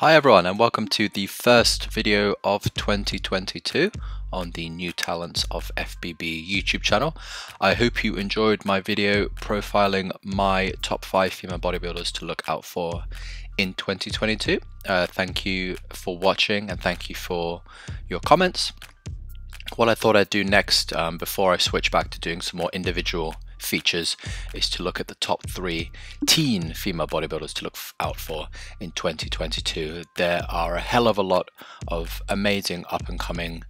Hi everyone and welcome to the first video of 2022 on the New Talents of FBB YouTube channel. I hope you enjoyed my video profiling my top 5 female bodybuilders to look out for in 2022. Uh, thank you for watching and thank you for your comments. What I thought I'd do next um, before I switch back to doing some more individual features is to look at the top three teen female bodybuilders to look out for in 2022. There are a hell of a lot of amazing up and coming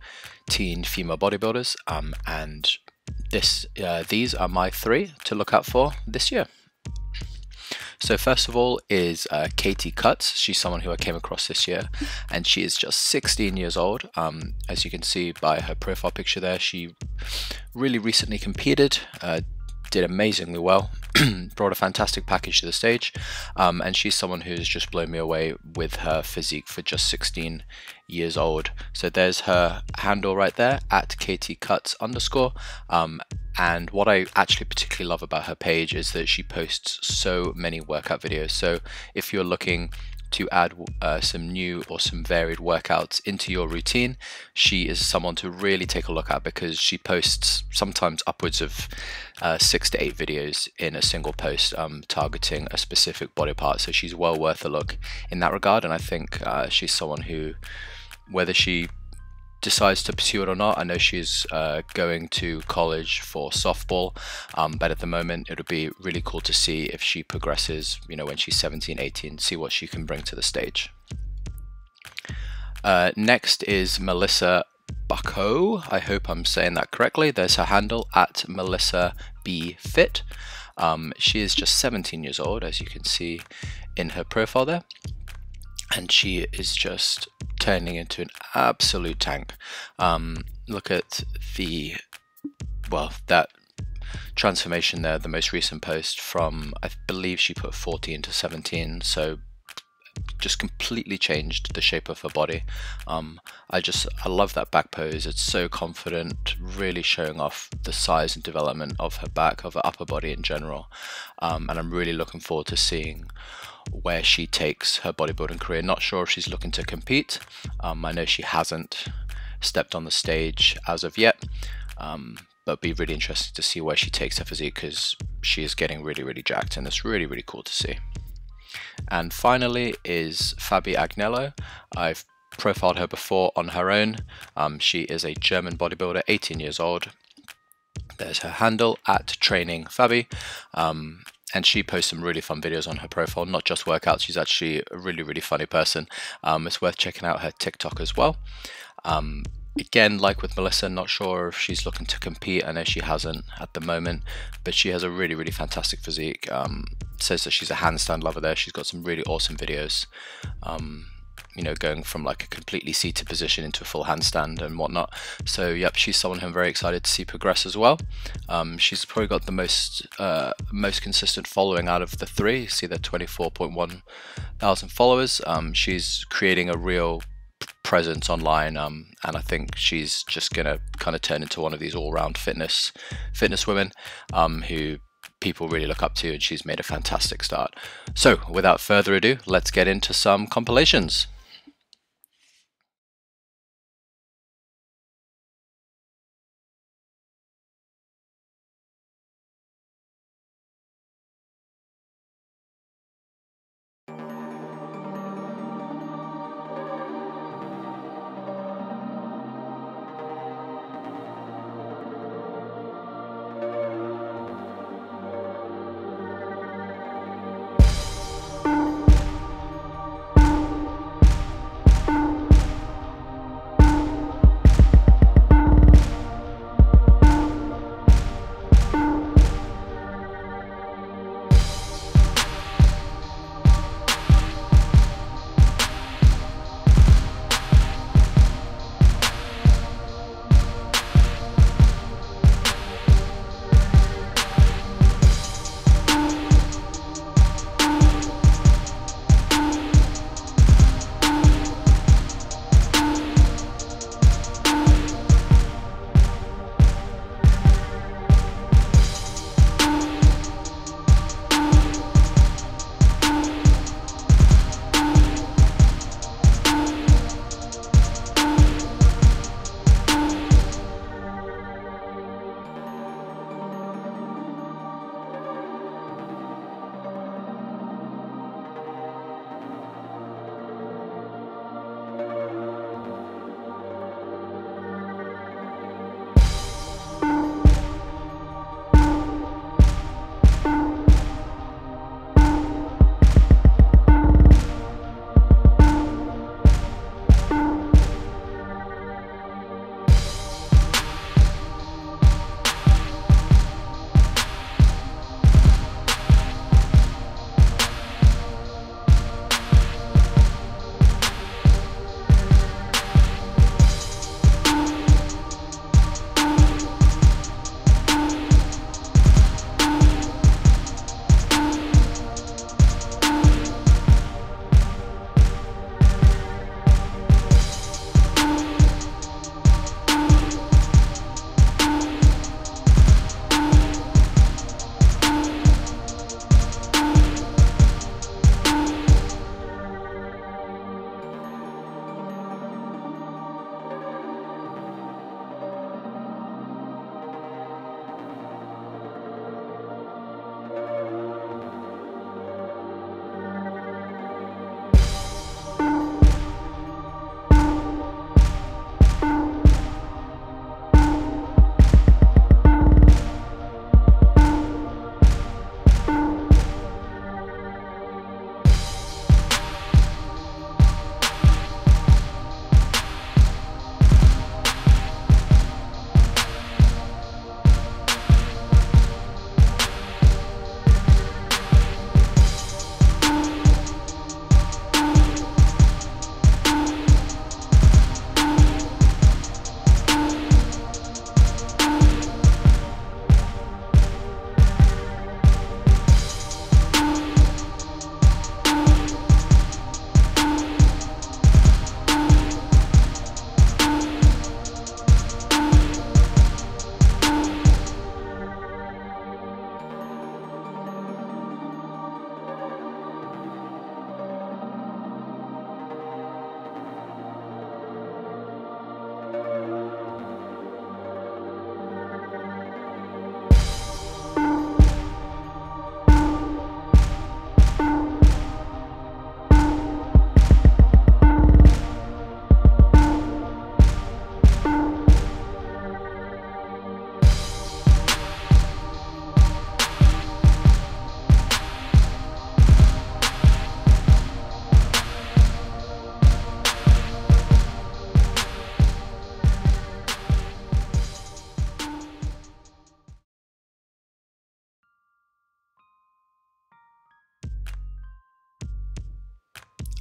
teen female bodybuilders, um, and this uh, these are my three to look out for this year. So first of all is uh, Katie Kutz. She's someone who I came across this year, and she is just 16 years old. Um, as you can see by her profile picture there, she really recently competed, uh, did amazingly well, brought a fantastic package to the stage, um, and she's someone who's just blown me away with her physique for just 16 years old. So there's her handle right there at Katie Kutz underscore. Um, and what I actually particularly love about her page is that she posts so many workout videos. So if you're looking to add uh, some new or some varied workouts into your routine, she is someone to really take a look at because she posts sometimes upwards of uh, six to eight videos in a single post um, targeting a specific body part. So she's well worth a look in that regard. And I think uh, she's someone who, whether she decides to pursue it or not. I know she's uh, going to college for softball, um, but at the moment it would be really cool to see if she progresses, you know, when she's 17, 18, see what she can bring to the stage. Uh, next is Melisa Bucko. I hope I'm saying that correctly. There's her handle at Melisa B Fit. Um, she is just 17 years old, as you can see in her profile there and she is just turning into an absolute tank. Um, look at the, well, that transformation there, the most recent post from, I believe she put 14 to 17, so just completely changed the shape of her body. Um, I just, I love that back pose. It's so confident, really showing off the size and development of her back, of her upper body in general. Um, and I'm really looking forward to seeing where she takes her bodybuilding career. Not sure if she's looking to compete. Um, I know she hasn't stepped on the stage as of yet, um, but be really interested to see where she takes her physique because she is getting really, really jacked, and it's really, really cool to see. And finally is Fabi Agnello. I've profiled her before on her own. Um, she is a German bodybuilder, 18 years old. There's her handle at Training Fabi. Um, and she posts some really fun videos on her profile, not just workouts. She's actually a really, really funny person. Um, it's worth checking out her TikTok as well. Um, again, like with Melisa, not sure if she's looking to compete. I know she hasn't at the moment, but she has a really, really fantastic physique. Um, says that she's a handstand lover there. She's got some really awesome videos. Um, you know, going from like a completely seated position into a full handstand and whatnot. So, yep, she's someone who I'm very excited to see progress as well. Um, she's probably got the most uh, most consistent following out of the three. You see, that 24.1 thousand followers. Um, she's creating a real presence online um, and I think she's just gonna kind of turn into one of these all-round fitness fitness women um, who people really look up to and she's made a fantastic start. So without further ado let's get into some compilations.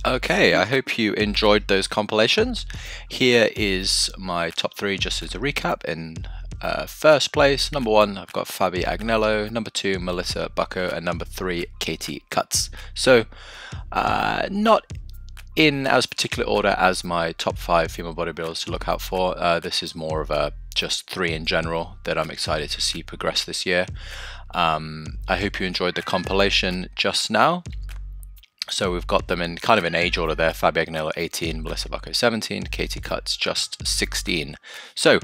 Okay, I hope you enjoyed those compilations. Here is my top three just as a recap. In uh, first place, number one, I've got Fabi Agnello, number two, Melisa Bucko, and number three, Katie Kutz. So, uh, not in as particular order as my top five female bodybuilders to look out for. Uh, this is more of a just three in general that I'm excited to see progress this year. Um, I hope you enjoyed the compilation just now. So we've got them in kind of an age order there. Fabi Agnello 18, Melisa Bucko 17, Katie Kutz just 16. So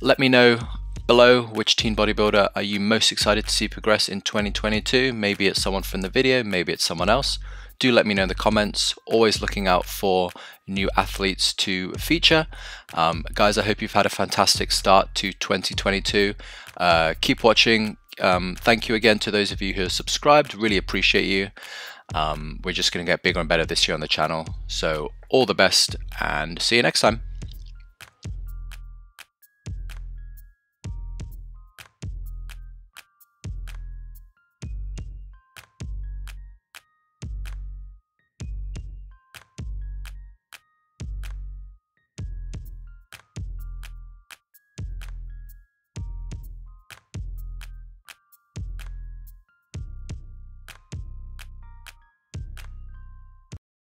let me know below which teen bodybuilder are you most excited to see progress in 2022. Maybe it's someone from the video, maybe it's someone else. Do let me know in the comments. Always looking out for new athletes to feature. Um, guys, I hope you've had a fantastic start to 2022. Uh, keep watching. Um, thank you again to those of you who have subscribed. Really appreciate you. Um, we're just going to get bigger and better this year on the channel. So all the best and see you next time.